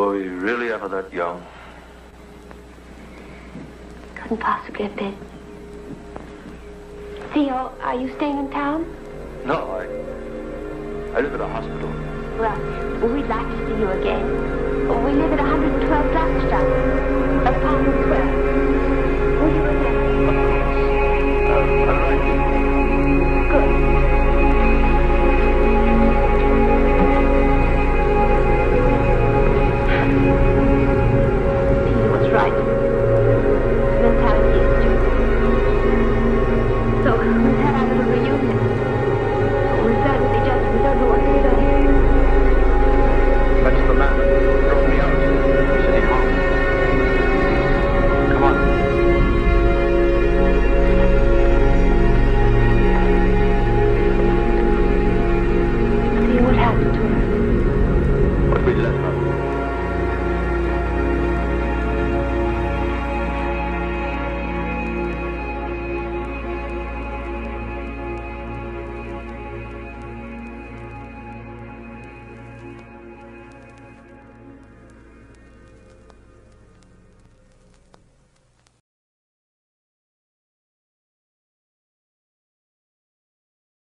Were we really ever that young? Couldn't possibly have been. Theo, are you staying in town? No, I. I live at a hospital. Well, we'd like to see you again.